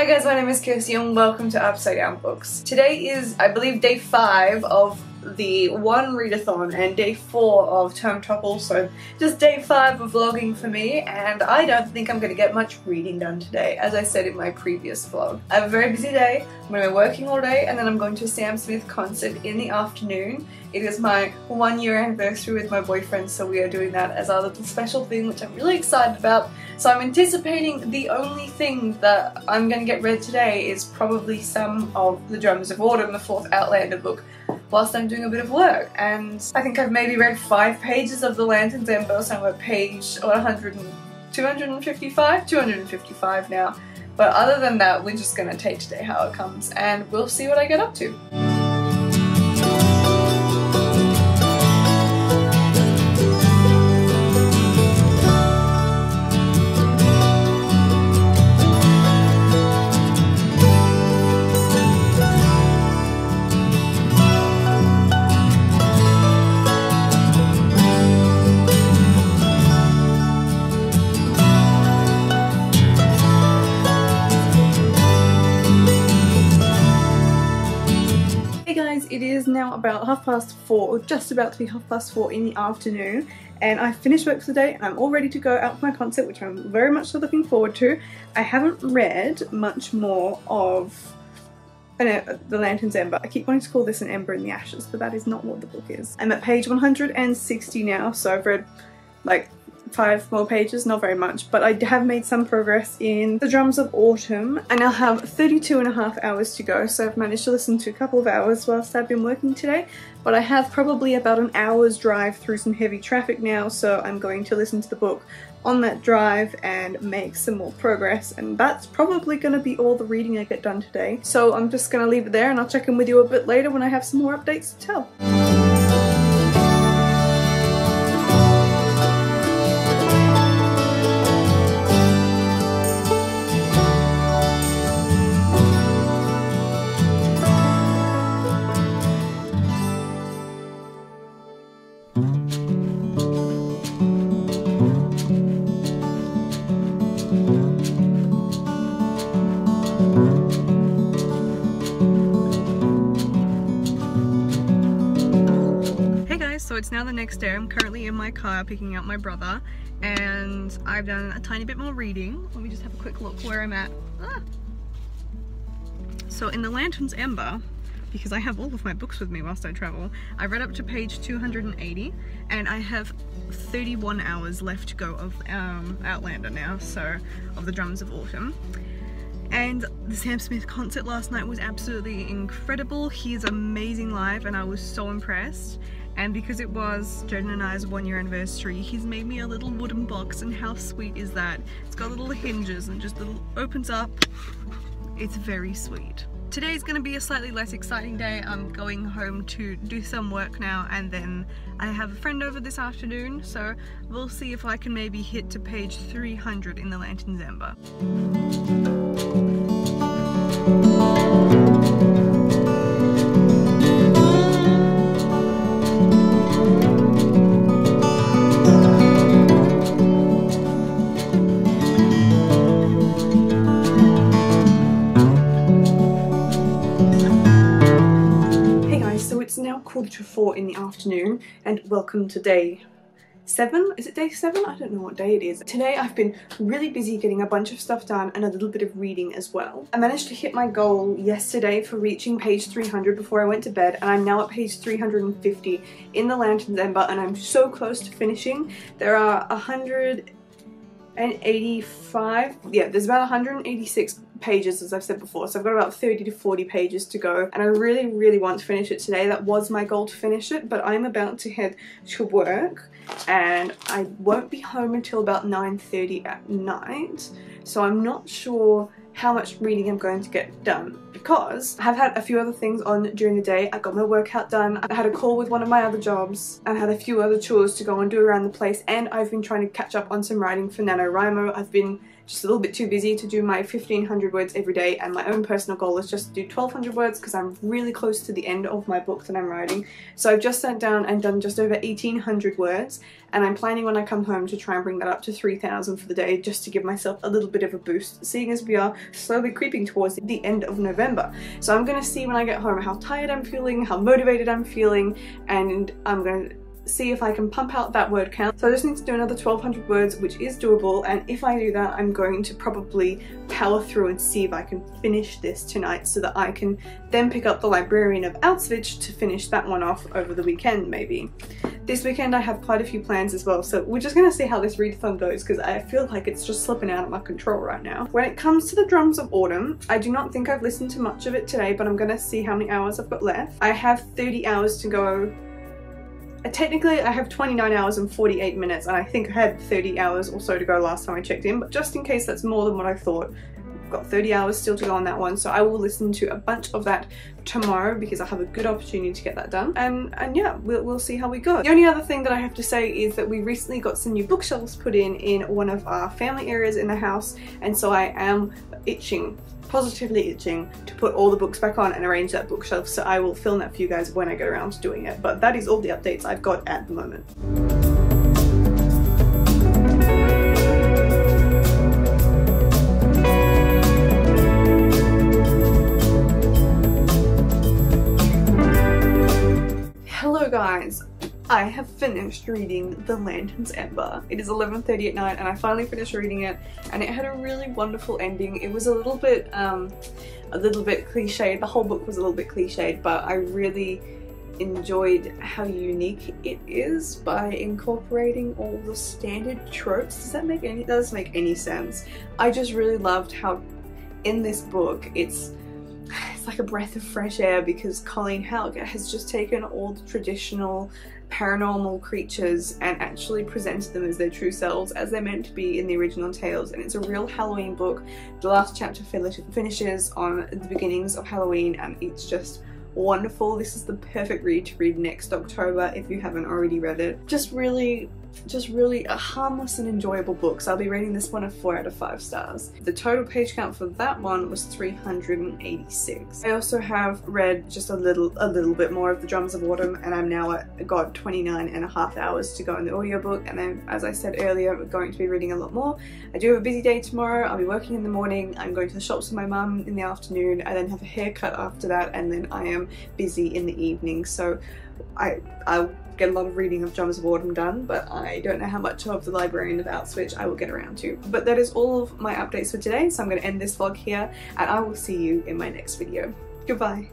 Hi guys, my name is Kirsty and welcome to Upside Down Books. Today is, I believe, day 5 of the one readathon and day 4 of Tome Topple, so just day 5 of vlogging for me and I don't think I'm going to get much reading done today, as I said in my previous vlog. I have a very busy day, I'm going to be working all day and then I'm going to a Sam Smith concert in the afternoon. It is my one year anniversary with my boyfriend so we are doing that as our little special thing which I'm really excited about. So I'm anticipating the only thing that I'm going to get read today is probably some of The Drums of Autumn, the fourth Outlander book, whilst I'm doing a bit of work. And I think I've maybe read five pages of The Lantern's Ember, so I'm at page 100 255? 255 now. But other than that, we're just going to take today how it comes and we'll see what I get up to. Is now about half past four, or just about to be half past four in the afternoon, and I finished work for the day and I'm all ready to go out for my concert, which I'm very much looking forward to. I haven't read much more of uh, The Lantern's Ember. I keep wanting to call this an Ember in the Ashes, but that is not what the book is. I'm at page 160 now, so I've read like five more pages, not very much, but I have made some progress in The Drums of Autumn. And I now have 32 and a half hours to go, so I've managed to listen to a couple of hours whilst I've been working today, but I have probably about an hour's drive through some heavy traffic now, so I'm going to listen to the book on that drive and make some more progress and that's probably going to be all the reading I get done today. So I'm just going to leave it there and I'll check in with you a bit later when I have some more updates to tell. It's now the next day. I'm currently in my car picking up my brother and I've done a tiny bit more reading. Let me just have a quick look where I'm at. Ah. So in The Lantern's Ember, because I have all of my books with me whilst I travel, I read up to page 280 and I have 31 hours left to go of um, Outlander now, so of The Drums of Autumn. And the Sam Smith concert last night was absolutely incredible. He is amazing live and I was so impressed and because it was Jordan and I's one year anniversary he's made me a little wooden box. And how sweet is that? It's got little hinges and just little opens up. It's very sweet. Today's going to be a slightly less exciting day. I'm going home to do some work now and then I have a friend over this afternoon. So we'll see if I can maybe hit to page 300 in the Lantern's Ember. Quarter to four in the afternoon and welcome to day seven. Is it day seven? I don't know what day it is. Today i've been really busy getting a bunch of stuff done and a little bit of reading as well. I managed to hit my goal yesterday for reaching page 300 before i went to bed and i'm now at page 350 in the lantern's ember and i'm so close to finishing. There are 185 yeah there's about 186 pages as I've said before. So I've got about 30 to 40 pages to go. And I really really want to finish it today. That was my goal to finish it but I'm about to head to work. And I won't be home until about 9.30 at night. So I'm not sure how much reading I'm going to get done because I've had a few other things on during the day. I got my workout done, I had a call with one of my other jobs, and had a few other chores to go and do around the place. And I've been trying to catch up on some writing for NaNoWriMo. I've been just a little bit too busy to do my 1500 words every day and my own personal goal is just to do 1200 words because I'm really close to the end of my book that I'm writing. So I've just sat down and done just over 1800 words and I'm planning when I come home to try and bring that up to 3000 for the day just to give myself a little bit of a boost seeing as we are slowly creeping towards the end of November. So I'm going to see when I get home how tired I'm feeling, how motivated I'm feeling and I'm going to see if I can pump out that word count. So I just need to do another 1200 words, which is doable. And if I do that, I'm going to probably power through and see if I can finish this tonight so that I can then pick up the Librarian of Auschwitz to finish that one off over the weekend maybe. This weekend I have quite a few plans as well, so we're just gonna see how this readathon goes because I feel like it's just slipping out of my control right now. When it comes to the Drums of Autumn, I do not think I've listened to much of it today, but I'm gonna see how many hours I've got left. I have 30 hours to go Uh, technically I have 29 hours and 48 minutes and I think I had 30 hours or so to go last time I checked in but just in case that's more than what I thought I've got 30 hours still to go on that one so I will listen to a bunch of that tomorrow because I have a good opportunity to get that done and and yeah we'll, we'll see how we go. The only other thing that I have to say is that we recently got some new bookshelves put in in one of our family areas in the house and so I am itching positively itching to put all the books back on and arrange that bookshelf so I will film that for you guys when I get around to doing it but that is all the updates I've got at the moment. Hello guys, I have finished reading The Lantern's Ember. It is 11.30 at night and I finally finished reading it and it had a really wonderful ending. It was a little bit, um, a little bit cliched. The whole book was a little bit cliched but I really enjoyed how unique it is by incorporating all the standard tropes. Does that make any, does make any sense? I just really loved how in this book it's it's like a breath of fresh air because Colleen Houck has just taken all the traditional paranormal creatures and actually presented them as their true selves as they're meant to be in the original tales and it's a real Halloween book. The last chapter finishes on the beginnings of Halloween and it's just wonderful. This is the perfect read to read next October if you haven't already read it. Just really just really a harmless and enjoyable book. So I'll be rating this one a 4 out of 5 stars. The total page count for that one was 386. I also have read just a little a little bit more of The Drums of Autumn and I'm now at got 29 and a half hours to go in the audiobook and then as I said earlier I'm going to be reading a lot more. I do have a busy day tomorrow. I'll be working in the morning. I'm going to the shops with my mum in the afternoon. I then have a haircut after that and then I am busy in the evening. So I, I'll get a lot of reading of Drums of Autumn done, but I don't know how much of the Librarian of Auschwitz I will get around to. But that is all of my updates for today, so I'm going to end this vlog here, and I will see you in my next video. Goodbye.